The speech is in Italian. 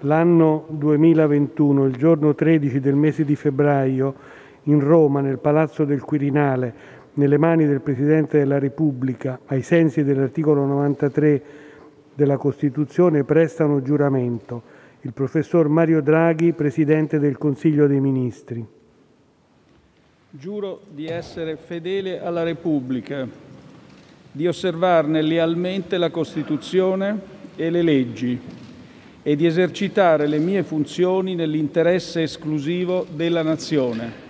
l'anno 2021, il giorno 13 del mese di febbraio, in Roma, nel Palazzo del Quirinale, nelle mani del Presidente della Repubblica, ai sensi dell'articolo 93 della Costituzione, prestano giuramento il professor Mario Draghi, Presidente del Consiglio dei Ministri. Giuro di essere fedele alla Repubblica, di osservarne lealmente la Costituzione e le leggi e di esercitare le mie funzioni nell'interesse esclusivo della Nazione.